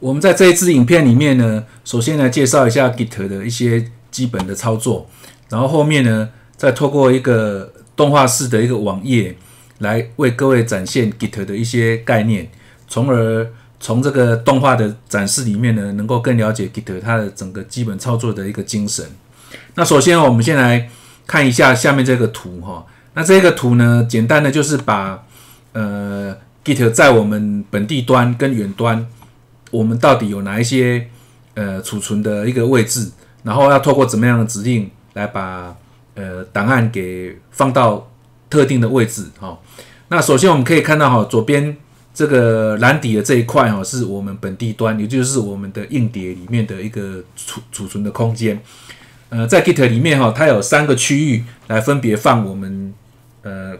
我们在这一支影片里面呢，首先来介绍一下 Git 的一些基本的操作，然后后面呢，再透过一个动画式的一个网页来为各位展现 Git 的一些概念，从而从这个动画的展示里面呢，能够更了解 Git 它的整个基本操作的一个精神。那首先我们先来看一下下面这个图哈，那这个图呢，简单的就是把呃 Git 在我们本地端跟远端。我们到底有哪一些呃储存的一个位置，然后要透过怎么样的指令来把呃档案给放到特定的位置哈？那首先我们可以看到哈，左边这个蓝底的这一块哈，是我们本地端，也就是我们的硬碟里面的一个储储存的空间。呃，在 Git 里面哈，它有三个区域来分别放我们呃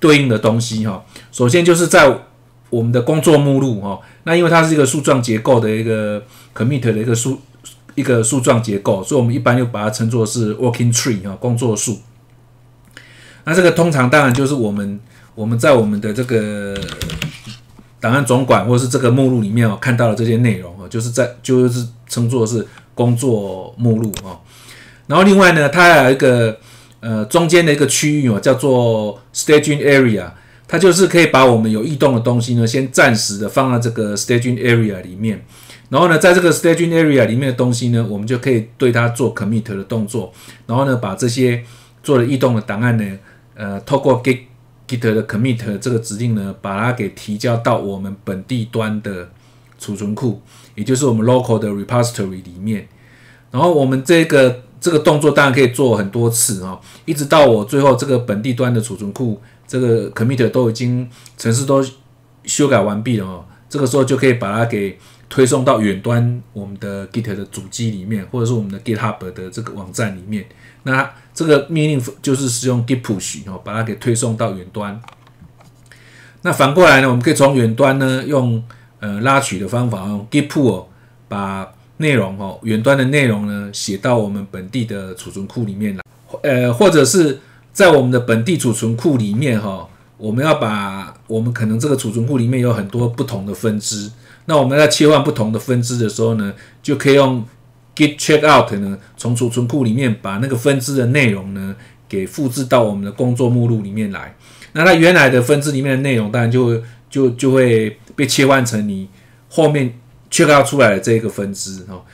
对应的东西哈。首先就是在我们的工作目录哈，那因为它是一个树状结构的一个 commit 的一个树一个树状结构，所以我们一般就把它称作是 working tree 哈，工作树。那这个通常当然就是我们我们在我们的这个档案总管或者是这个目录里面哦看到的这些内容哦，就是在就是称作是工作目录哦。然后另外呢，它还有一个呃中间的一个区域哦，叫做 staging area。它就是可以把我们有异动的东西呢，先暂时的放到这个 staging area 里面，然后呢，在这个 staging area 里面的东西呢，我们就可以对它做 commit 的动作，然后呢，把这些做了异动的档案呢，呃，透过 git git 的 commit 这个指令呢，把它给提交到我们本地端的储存库，也就是我们 local 的 repository 里面，然后我们这个这个动作当然可以做很多次啊，一直到我最后这个本地端的储存库。这个 commit 都已经程式都修改完毕了哦，这个时候就可以把它给推送到远端我们的 Git 的主机里面，或者是我们的 GitHub 的这个网站里面。那这个命令就是使用 git push 哦，把它给推送到远端。那反过来呢，我们可以从远端呢用呃拉取的方法用 git pull 把内容哦远端的内容呢写到我们本地的储存库里面来，呃或者是。在我们的本地储存库里面，哈，我们要把我们可能这个储存库里面有很多不同的分支，那我们在切换不同的分支的时候呢，就可以用 git checkout 呢，从储存库里面把那个分支的内容呢，给复制到我们的工作目录里面来。那它原来的分支里面的内容，当然就会就就会被切换成你后面缺号出来的这个分支，哈。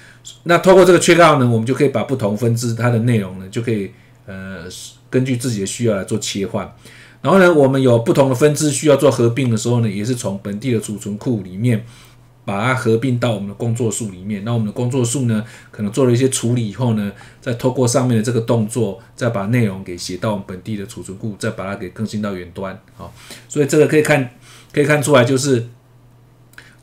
那透过这个缺号呢，我们就可以把不同分支它的内容呢，就可以呃。根据自己的需要来做切换，然后呢，我们有不同的分支需要做合并的时候呢，也是从本地的储存库里面把它合并到我们的工作数里面。那我们的工作数呢，可能做了一些处理以后呢，再透过上面的这个动作，再把内容给写到我们本地的储存库，再把它给更新到远端。好，所以这个可以看可以看出来，就是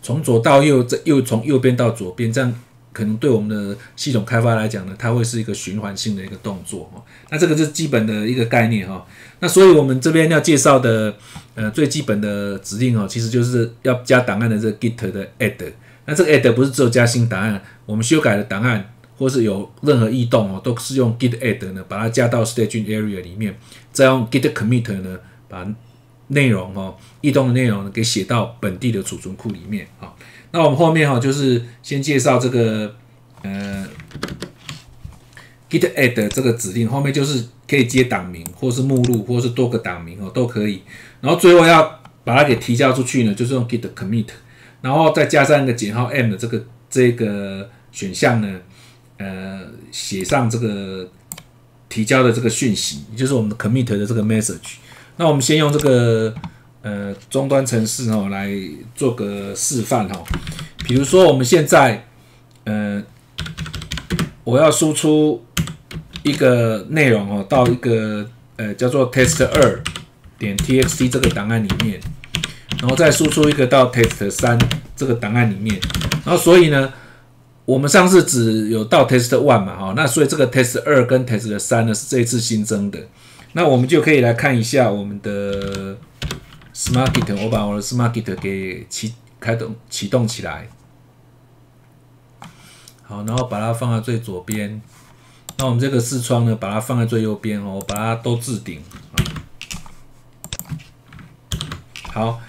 从左到右，再又从右边到左边这样。可能对我们的系统开发来讲呢，它会是一个循环性的一个动作哈。那这个是基本的一个概念哈。那所以我们这边要介绍的呃最基本的指令哦，其实就是要加档案的这个 git 的 add。那这个 add 不是只有加新档案，我们修改的档案或是有任何异动哦，都是用 git add 呢把它加到 staging area 里面，再用 git commit 呢把内容哦异动的内容给写到本地的储存库里面啊。那我们后面哈就是先介绍这个呃 git add 这个指令，后面就是可以接档名，或是目录，或是多个档名哦都可以。然后最后要把它给提交出去呢，就是用 git commit，然后再加上一个减号 m 的这个这个选项呢，呃写上这个提交的这个讯息，也就是我们的 commit 的这个 message。那我们先用这个。呃，终端程式哦，来做个示范哈。比如说，我们现在，呃，我要输出一个内容哦，到一个呃叫做 test 二点 txt 这个档案里面，然后再输出一个到 test 三这个档案里面。然后，所以呢，我们上次只有到 test one 嘛，哈，那所以这个 test 二跟 test 三呢是这一次新增的。那我们就可以来看一下我们的。Smart，我把我的 Smart 给启开动启动起来，好，然后把它放在最左边。那我们这个视窗呢，把它放在最右边哦，把它都置顶。好，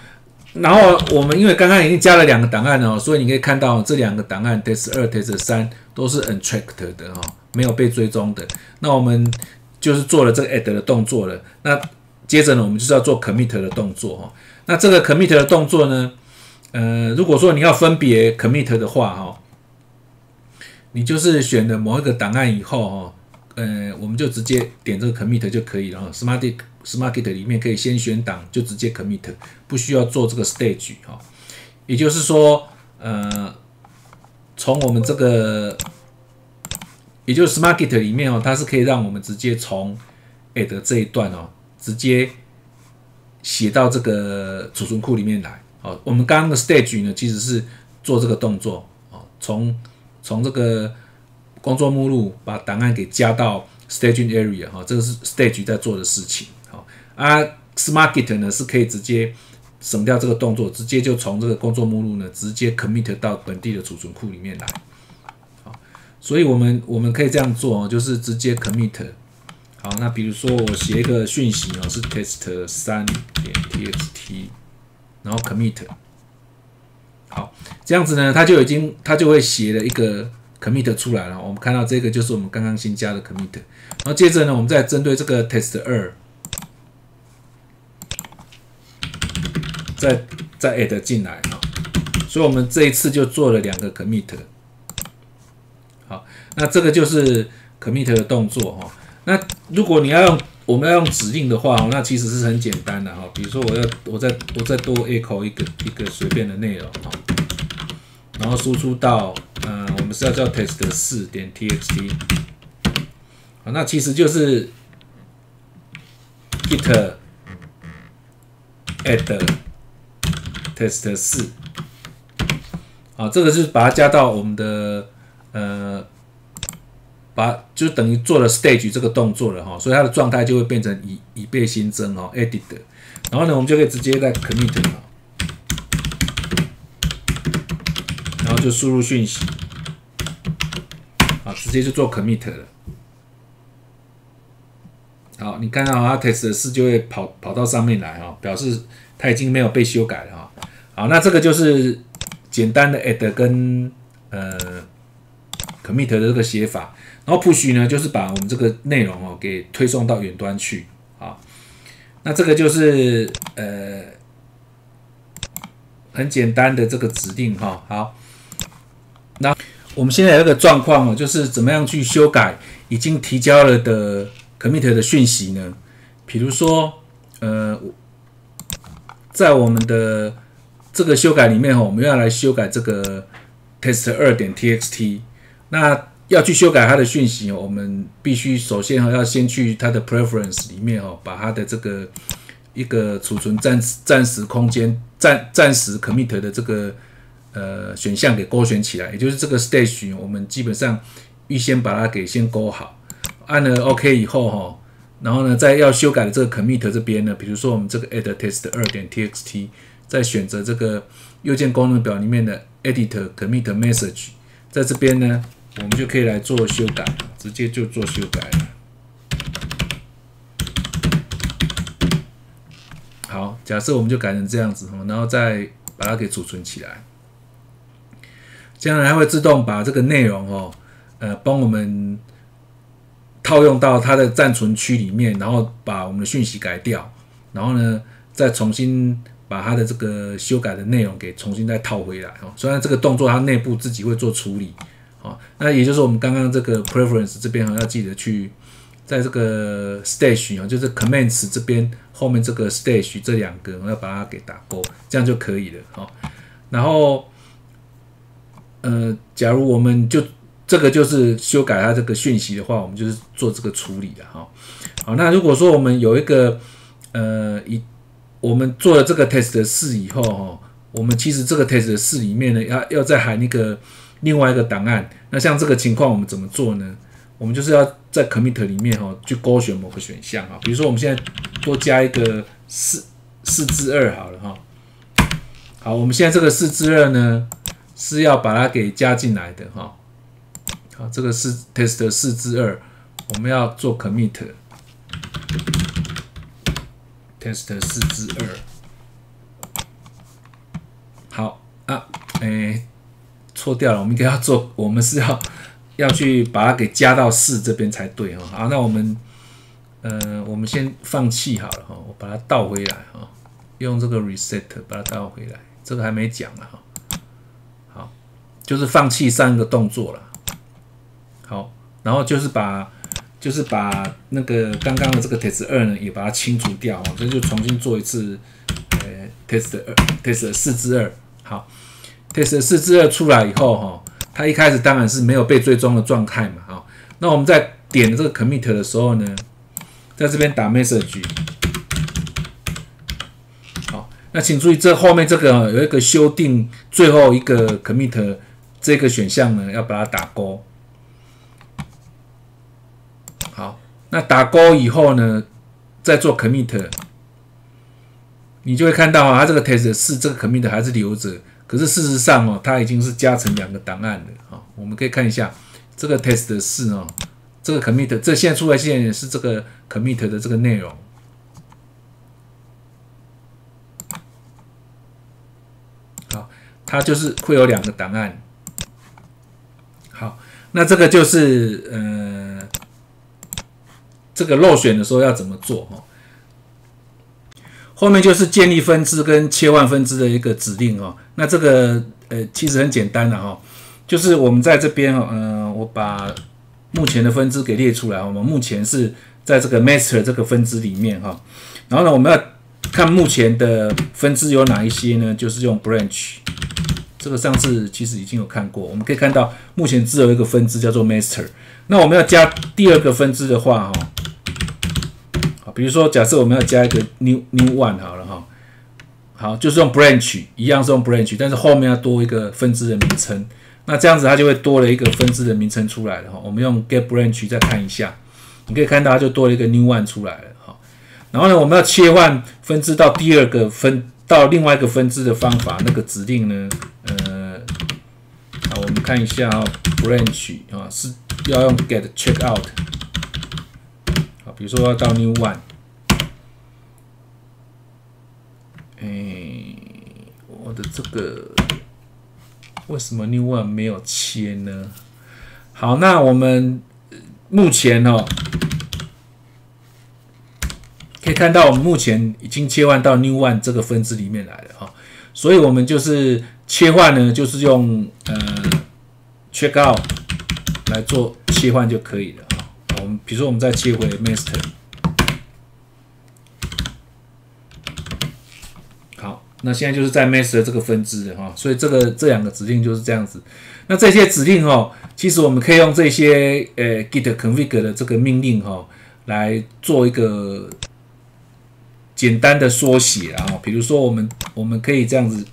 然后我们因为刚刚已经加了两个档案哦，所以你可以看到这两个档案 test 二、test 三都是 untracked 的哈，没有被追踪的。那我们就是做了这个 add 的动作了。那接着呢，我们就是要做 commit 的动作哈。那这个 commit 的动作呢，呃，如果说你要分别 commit 的话哈，你就是选了某一个档案以后哈，呃，我们就直接点这个 commit 就可以了。Smartick Smartick 里面可以先选档就直接 commit，不需要做这个 stage 哈。也就是说，呃，从我们这个。也就是 Smartgit 里面哦，它是可以让我们直接从 add 这一段哦，直接写到这个储存库里面来哦。我们刚刚的 stage 呢，其实是做这个动作哦，从从这个工作目录把档案给加到 staging area 哈，这个是 stage 在做的事情好啊。Smartgit 呢是可以直接省掉这个动作，直接就从这个工作目录呢直接 commit 到本地的储存库里面来。所以，我们我们可以这样做哦，就是直接 commit。好，那比如说我写一个讯息哦，是 test 三点 txt，然后 commit。好，这样子呢，它就已经它就会写了一个 commit 出来了。我们看到这个就是我们刚刚新加的 commit。然后接着呢，我们再针对这个 test 二，再再 add 进来啊。所以我们这一次就做了两个 commit。那这个就是 commit 的动作哈。那如果你要用我们要用指令的话，那其实是很简单的哈。比如说我要我再我再多 echo 一个一个随便的内容哈，然后输出到呃我们是要叫 test 四点 txt。好，那其实就是 git add test 四。好，这个是把它加到我们的。呃，把就等于做了 stage 这个动作了哈，所以它的状态就会变成已已被新增哦，edit。然后呢，我们就可以直接在 commit 啊，然后就输入讯息，啊，直接就做 commit 了。好，你看到它 test 的四就会跑跑到上面来哈，表示它已经没有被修改了哈。好，那这个就是简单的 add 跟呃。commit 的这个写法，然后 push 呢，就是把我们这个内容哦给推送到远端去啊。那这个就是呃很简单的这个指令哈。好，那我们现在有一个状况哦，就是怎么样去修改已经提交了的 commit 的讯息呢？比如说呃，在我们的这个修改里面哈，我们要来修改这个 test 二点 txt。那要去修改它的讯息，我们必须首先哈要先去它的 preference 里面哦，把它的这个一个储存暂暂时空间暂暂时 commit 的这个呃选项给勾选起来，也就是这个 stage，我们基本上预先把它给先勾好，按了 OK 以后哈，然后呢在要修改的这个 commit 这边呢，比如说我们这个 add test 二点 txt，再选择这个右键功能表里面的 edit commit message，在这边呢。我们就可以来做修改，直接就做修改了。好，假设我们就改成这样子，然后再把它给储存起来，这样它会自动把这个内容哦，呃，帮我们套用到它的暂存区里面，然后把我们的讯息改掉，然后呢，再重新把它的这个修改的内容给重新再套回来哦。虽然这个动作它内部自己会做处理。好，那也就是我们刚刚这个 preference 这边哈，要记得去在这个 stage 啊，就是 comments 这边后面这个 stage 这两个，我要把它给打勾，这样就可以了。好，然后呃，假如我们就这个就是修改它这个讯息的话，我们就是做这个处理的哈。好，那如果说我们有一个呃，一我们做了这个 test 四以后哈，我们其实这个 test 四里面呢，要要再含一个。另外一个档案，那像这个情况我们怎么做呢？我们就是要在 commit 里面哈，去勾选某个选项啊，比如说我们现在多加一个四四之二好了哈。好，我们现在这个四之二呢是要把它给加进来的哈。好，这个是 test 四之二，我们要做 commit test 四之二。好啊哎，错掉了，我们应该要做，我们是要要去把它给加到四这边才对哈。好，那我们呃，我们先放弃好了哈，我把它倒回来哈，用这个 reset 把它倒回来，这个还没讲了哈。好，就是放弃上一个动作了。好，然后就是把。就是把那个刚刚的这个 test 二呢，也把它清除掉哦，这就重新做一次，呃，test 二，test 四之二，好，test 四之二出来以后哈，它一开始当然是没有被追踪的状态嘛，哈，那我们在点这个 commit 的时候呢，在这边打 message，好，那请注意这后面这个有一个修订最后一个 commit 这个选项呢，要把它打勾。好那打勾以后呢，再做 commit，你就会看到啊，它这个 test 四这个 commit 还是留着，可是事实上哦，它已经是加成两个档案了啊。我们可以看一下这个 test 四哦，这个 commit 这现在出来现在是这个 commit 的这个内容，好，它就是会有两个档案。好，那这个就是呃。这个漏选的时候要怎么做哈？后面就是建立分支跟切换分支的一个指令哦。那这个呃其实很简单的哈，就是我们在这边哈，嗯，我把目前的分支给列出来。我们目前是在这个 master 这个分支里面哈。然后呢，我们要看目前的分支有哪一些呢？就是用 branch。这个上次其实已经有看过，我们可以看到目前只有一个分支叫做 master。那我们要加第二个分支的话哈。比如说，假设我们要加一个 new new one 好了哈，好，就是用 branch 一样是用 branch，但是后面要多一个分支的名称，那这样子它就会多了一个分支的名称出来了哈。我们用 get branch 再看一下，你可以看到它就多了一个 new one 出来了哈。然后呢，我们要切换分支到第二个分到另外一个分支的方法，那个指令呢，呃，好，我们看一下啊，branch 啊是要用 get check out，比如说要到 new one。哎，我的这个为什么 New One 没有切呢？好，那我们目前哦，可以看到我们目前已经切换到 New One 这个分支里面来了哈，所以我们就是切换呢，就是用呃 Check Out 来做切换就可以了哈。我们比如说，我们再切回 Master。那现在就是在 master 这个分支的哈，所以这个这两个指令就是这样子。那这些指令哦，其实我们可以用这些呃 git config 的这个命令哈，来做一个简单的缩写啊。比如说我们我们可以这样子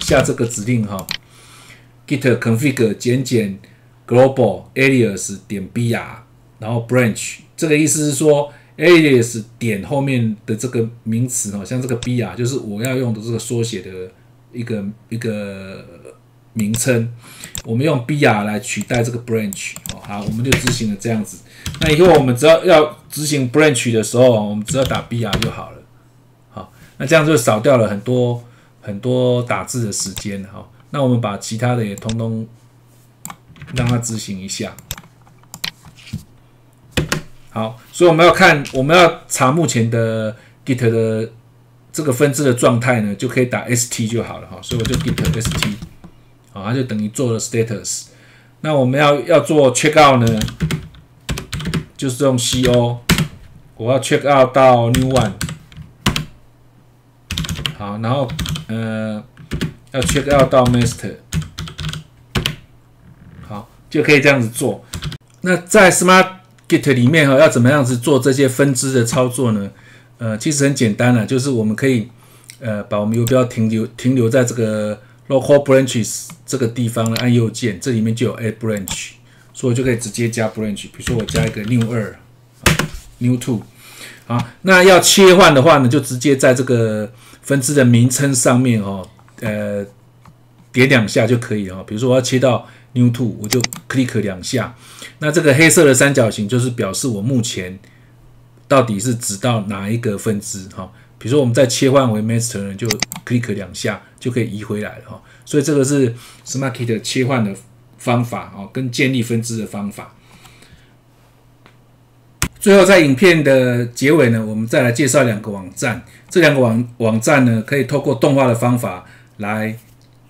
下这个指令哈，git config 减减 global alias 点 br，然后 branch，这个意思是说。Alias 点后面的这个名词哦，像这个 b 啊，就是我要用的这个缩写的一个一个名称。我们用 b 啊来取代这个 branch 哦，好，我们就执行了这样子。那以后我们只要要执行 branch 的时候，我们只要打 b 啊就好了。好，那这样就少掉了很多很多打字的时间哈。那我们把其他的也通通让它执行一下。好，所以我们要看，我们要查目前的 Git 的这个分支的状态呢，就可以打 st 就好了哈。所以我就 Git st，好，它就等于做了 status。那我们要要做 check out 呢，就是用 co，我要 check out 到 new one。好，然后呃要 check out 到 master，好，就可以这样子做。那在 smart Git 里面哈要怎么样子做这些分支的操作呢？呃，其实很简单了，就是我们可以呃把我们游标停留停留在这个 local branches 这个地方呢，按右键，这里面就有 add branch，所以就可以直接加 branch。比如说我加一个 new 二，new two，好，那要切换的话呢，就直接在这个分支的名称上面哦，呃，点两下就可以了。比如说我要切到 new two，我就 click 两下。那这个黑色的三角形就是表示我目前到底是指到哪一个分支哈？比如说我们再切换为 master，就 click 两下就可以移回来了哈。所以这个是 Smart 的切换的方法哦，跟建立分支的方法。最后在影片的结尾呢，我们再来介绍两个网站。这两个网网站呢，可以透过动画的方法来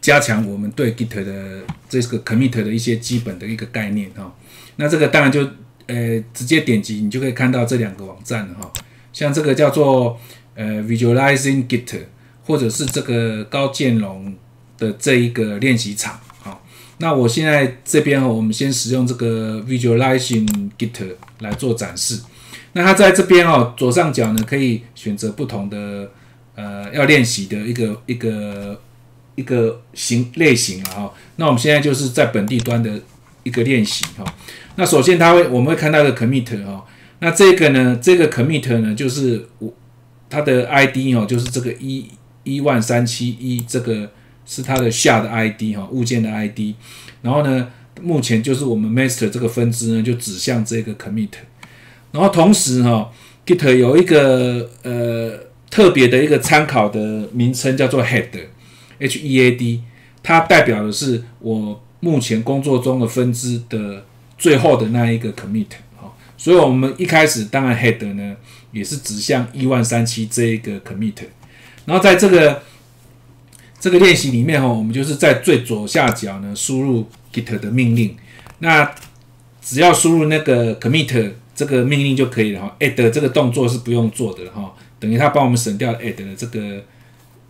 加强我们对 Git 的这个 commit 的一些基本的一个概念哈。那这个当然就呃直接点击，你就可以看到这两个网站了哈。像这个叫做呃 Visualizing Git，或者是这个高建龙的这一个练习场。好，那我现在这边哦，我们先使用这个 Visualizing Git 来做展示。那它在这边哦，左上角呢可以选择不同的呃要练习的一个一个一个型类型了哈。那我们现在就是在本地端的一个练习哈。那首先它会我们会看到一个 commit 哈。那这个呢，这个 commit 呢就是我它的 ID 哦，就是这个一一万三七一这个是它的下的 ID 哈，物件的 ID。然后呢，目前就是我们 master 这个分支呢就指向这个 commit。然后同时哈，Git 有一个呃特别的一个参考的名称叫做 head HEAD，它代表的是我目前工作中的分支的最后的那一个 commit 哈，所以我们一开始当然 Head 呢也是指向一万三七这一个 commit，然后在这个这个练习里面哈，我们就是在最左下角呢输入 Git 的命令，那只要输入那个 commit。这个命令就可以了哈，add 这个动作是不用做的哈，等于它帮我们省掉 add 的这个，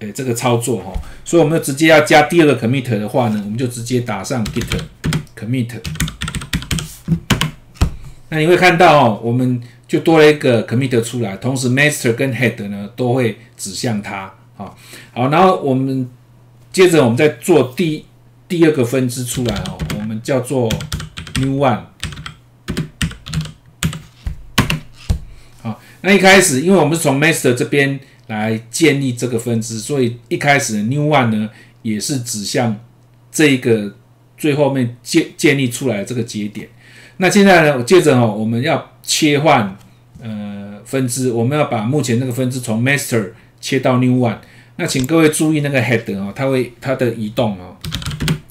诶这个操作哈，所以我们直接要加第二个 commit 的话呢，我们就直接打上 git commit，那你会看到哦，我们就多了一个 commit 出来，同时 master 跟 head 呢都会指向它，好，好，然后我们接着我们再做第第二个分支出来哦，我们叫做 new one。好那一开始，因为我们是从 master 这边来建立这个分支，所以一开始 new one 呢也是指向这个最后面建建立出来这个节点。那现在呢，我接着哈，我们要切换呃分支，我们要把目前那个分支从 master 切到 new one。那请各位注意那个 head 哦，它会它的移动哦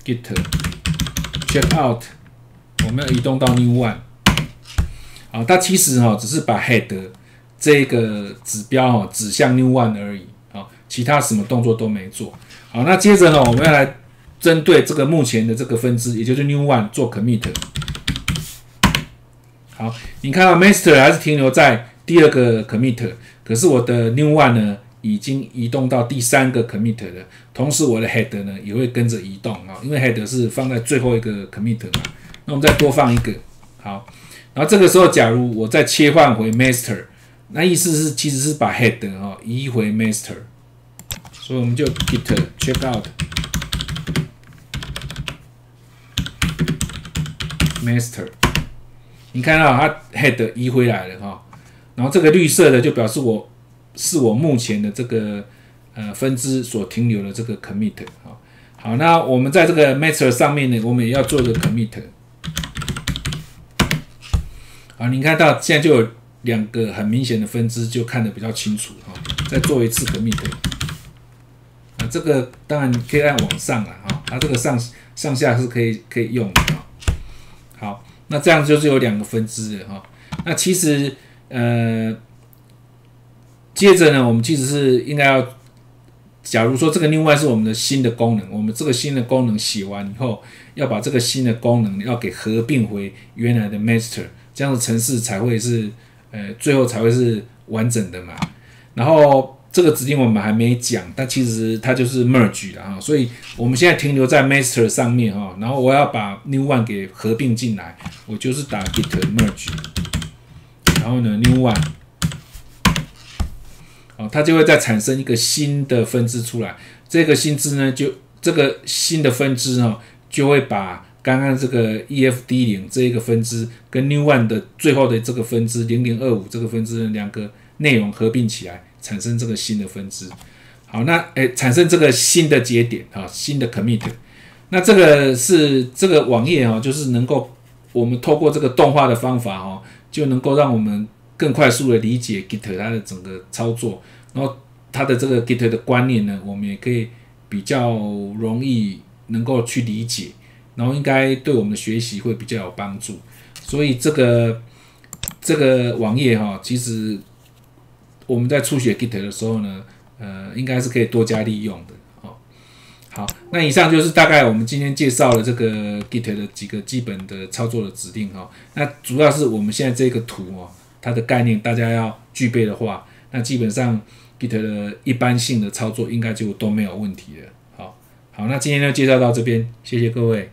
，git check out，我们要移动到 new one。好，它其实哈只是把 head 这个指标哈指向 new one 而已啊，其他什么动作都没做好。那接着呢，我们要来针对这个目前的这个分支，也就是 new one 做 commit。好，你看到 master 还是停留在第二个 commit，可是我的 new one 呢已经移动到第三个 commit 了，同时我的 head 呢也会跟着移动啊，因为 head 是放在最后一个 commit 嘛。那我们再多放一个好，然后这个时候假如我再切换回 master。那意思是，其实是把 head 哈移回 master，所以我们就 git check out master，你看到它 head 移回来了哈，然后这个绿色的就表示我是我目前的这个呃分支所停留的这个 commit 哈。好，那我们在这个 master 上面呢，我们也要做一个 commit。好，你看到现在就有。两个很明显的分支就看得比较清楚哈，再做一次 commit，啊，这个当然可以按往上了哈，它这个上上下是可以可以用的哈。好，那这样就是有两个分支的哈。那其实呃，接着呢，我们其实是应该要，假如说这个另外是我们的新的功能，我们这个新的功能写完以后，要把这个新的功能要给合并回原来的 master，这样的程式才会是。呃，最后才会是完整的嘛。然后这个指令我们还没讲，但其实它就是 merge 的啊。所以我们现在停留在 master 上面哈。然后我要把 new one 给合并进来，我就是打 git merge，然后呢 new one，哦，它就会再产生一个新的分支出来。这个新支呢，就这个新的分支哈，就会把刚刚这个 E F D 零这一个分支跟 New One 的最后的这个分支零零二五这个分支的两个内容合并起来，产生这个新的分支。好，那诶，产生这个新的节点啊，新的 commit。那这个是这个网页啊，就是能够我们透过这个动画的方法哦，就能够让我们更快速的理解 Git 它的整个操作，然后它的这个 Git 的观念呢，我们也可以比较容易能够去理解，然后应该对我们的学习会比较有帮助。所以这个这个网页哈，其实我们在初学 Git 的时候呢，呃，应该是可以多加利用的。哦，好，那以上就是大概我们今天介绍了这个 Git 的几个基本的操作的指令哈。那主要是我们现在这个图哦，它的概念大家要具备的话，那基本上 Git 的一般性的操作应该就都没有问题了。好，好，那今天就介绍到这边，谢谢各位。